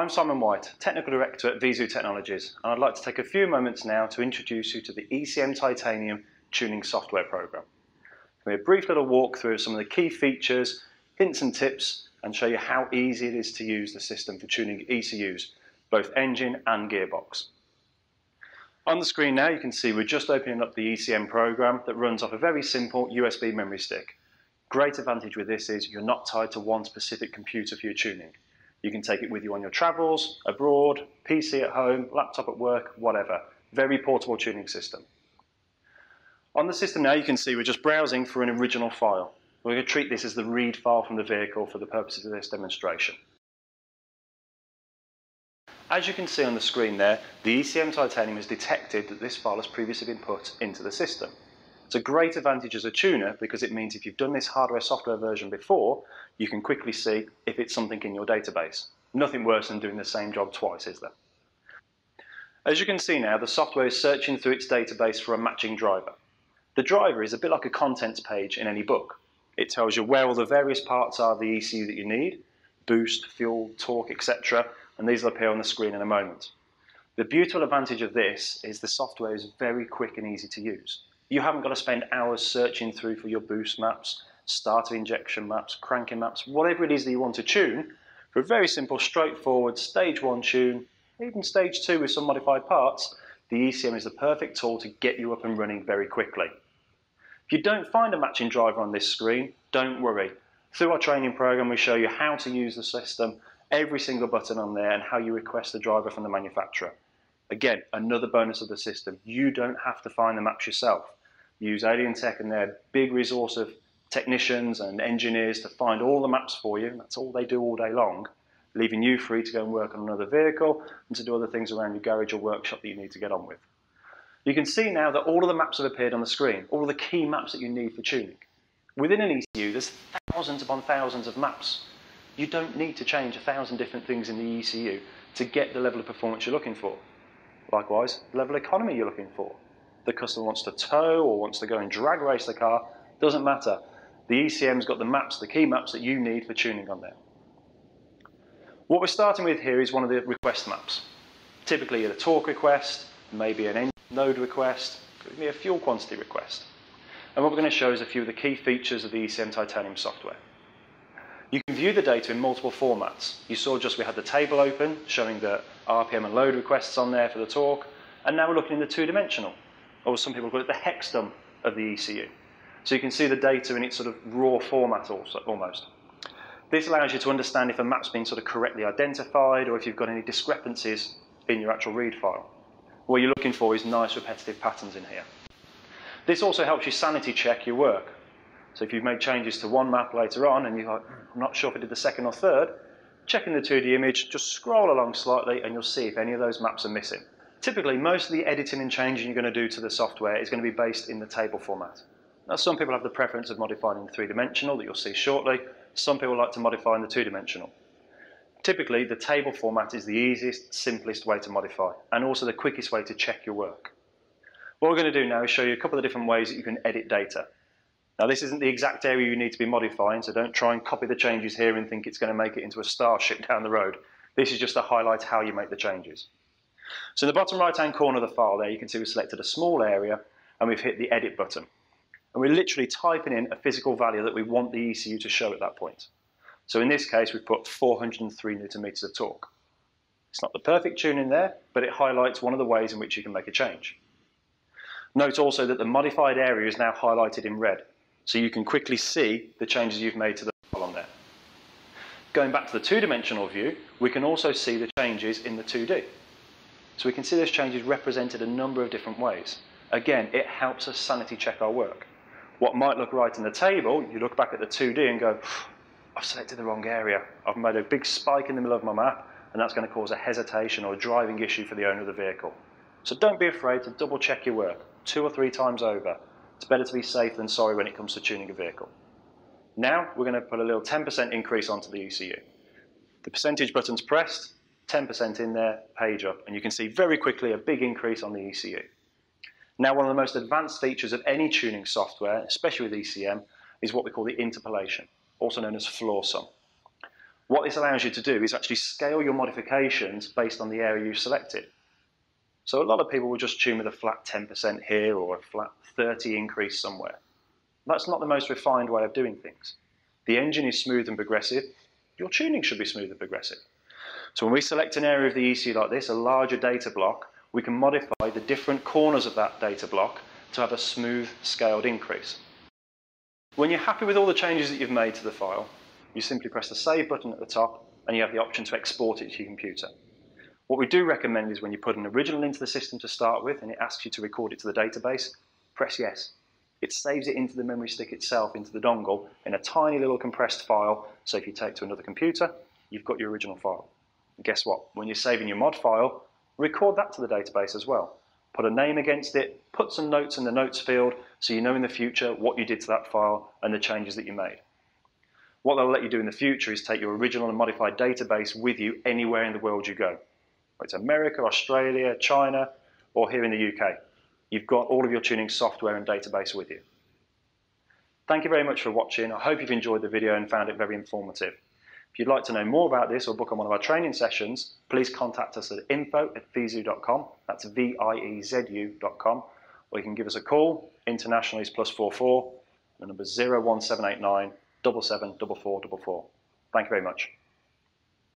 I'm Simon White, Technical Director at Viezu Technologies, and I'd like to take a few moments now to introduce you to the ECM Titanium tuning software program. Give me a brief little walk through some of the key features, hints and tips, and show you how easy it is to use the system for tuning ECUs, both engine and gearbox. On the screen now you can see we're just opening up the ECM program that runs off a very simple USB memory stick. Great advantage with this is you're not tied to one specific computer for your tuning. You can take it with you on your travels, abroad, PC at home, laptop at work, whatever. Very portable tuning system. On the system now you can see we're just browsing for an original file. We're going to treat this as the read file from the vehicle for the purposes of this demonstration. As you can see on the screen there, the ECM Titanium has detected that this file has previously been put into the system. It's a great advantage as a tuner because it means if you've done this hardware software version before, you can quickly see if it's something in your database. Nothing worse than doing the same job twice, is there? As you can see now, the software is searching through its database for a matching driver. The driver is a bit like a contents page in any book. It tells you where all the various parts are of the ECU that you need, boost, fuel, torque, etc. And these will appear on the screen in a moment. The beautiful advantage of this is the software is very quick and easy to use. You haven't got to spend hours searching through for your boost maps, starter injection maps, cranking maps, whatever it is that you want to tune. For a very simple, straightforward stage one tune, even stage two with some modified parts, the ECM is the perfect tool to get you up and running very quickly. If you don't find a matching driver on this screen, don't worry. Through our training program, we show you how to use the system, every single button on there, and how you request the driver from the manufacturer. Again, another bonus of the system. You don't have to find the maps yourself use Alientech and their big resource of technicians and engineers to find all the maps for you. That's all they do all day long, leaving you free to go and work on another vehicle and to do other things around your garage or workshop that you need to get on with. You can see now that all of the maps have appeared on the screen, all the key maps that you need for tuning. Within an ECU, there's thousands upon thousands of maps. You don't need to change a thousand different things in the ECU to get the level of performance you're looking for. Likewise, the level of economy you're looking for the customer wants to tow or wants to go and drag race the car, doesn't matter. The ECM's got the maps, the key maps that you need for tuning on there. What we're starting with here is one of the request maps. Typically a torque request, maybe an engine load request, could be a fuel quantity request. And what we're going to show is a few of the key features of the ECM Titanium software. You can view the data in multiple formats. You saw just we had the table open showing the RPM and load requests on there for the torque, and now we're looking in the two-dimensional or some people call it the hexdump of the ECU. So you can see the data in its sort of raw format also, almost. This allows you to understand if a map's been sort of correctly identified or if you've got any discrepancies in your actual read file. What you're looking for is nice repetitive patterns in here. This also helps you sanity check your work. So if you've made changes to one map later on and you're like, hmm, I'm not sure if I did the second or third, checking the 2D image, just scroll along slightly and you'll see if any of those maps are missing. Typically, most of the editing and changing you're going to do to the software is going to be based in the table format. Now, some people have the preference of modifying in three-dimensional that you'll see shortly. Some people like to modify in the two-dimensional. Typically, the table format is the easiest, simplest way to modify, and also the quickest way to check your work. What we're going to do now is show you a couple of different ways that you can edit data. Now, this isn't the exact area you need to be modifying, so don't try and copy the changes here and think it's going to make it into a starship down the road. This is just to highlight how you make the changes. So in the bottom right hand corner of the file there, you can see we've selected a small area and we've hit the edit button. And we're literally typing in a physical value that we want the ECU to show at that point. So in this case, we've put 403 newton meters of torque. It's not the perfect tune in there, but it highlights one of the ways in which you can make a change. Note also that the modified area is now highlighted in red, so you can quickly see the changes you've made to the on there. Going back to the two-dimensional view, we can also see the changes in the 2D. So we can see those changes represented a number of different ways. Again, it helps us sanity check our work. What might look right in the table, you look back at the 2D and go, I've selected the wrong area. I've made a big spike in the middle of my map, and that's going to cause a hesitation or a driving issue for the owner of the vehicle. So don't be afraid to double check your work, two or three times over. It's better to be safe than sorry when it comes to tuning a vehicle. Now we're going to put a little 10% increase onto the ECU. The percentage button's pressed, 10% in there, page up, and you can see very quickly a big increase on the ECU. Now, one of the most advanced features of any tuning software, especially with ECM, is what we call the interpolation, also known as floor sum. What this allows you to do is actually scale your modifications based on the area you've selected. So a lot of people will just tune with a flat 10% here or a flat 30 increase somewhere. That's not the most refined way of doing things. The engine is smooth and progressive. Your tuning should be smooth and progressive. So when we select an area of the EC like this, a larger data block, we can modify the different corners of that data block to have a smooth scaled increase. When you're happy with all the changes that you've made to the file, you simply press the Save button at the top and you have the option to export it to your computer. What we do recommend is when you put an original into the system to start with and it asks you to record it to the database, press yes. It saves it into the memory stick itself, into the dongle, in a tiny little compressed file, so if you take to another computer, you've got your original file. And guess what? When you're saving your mod file, record that to the database as well. Put a name against it, put some notes in the notes field, so you know in the future what you did to that file and the changes that you made. What they'll let you do in the future is take your original and modified database with you anywhere in the world you go. It's America, Australia, China, or here in the UK. You've got all of your tuning software and database with you. Thank you very much for watching. I hope you've enjoyed the video and found it very informative. If you'd like to know more about this or book on one of our training sessions, please contact us at info at viezu.com. That's V-I-E-Z-U.com. Or you can give us a call. International is plus 44. The number is 01789 774444. Thank you very much.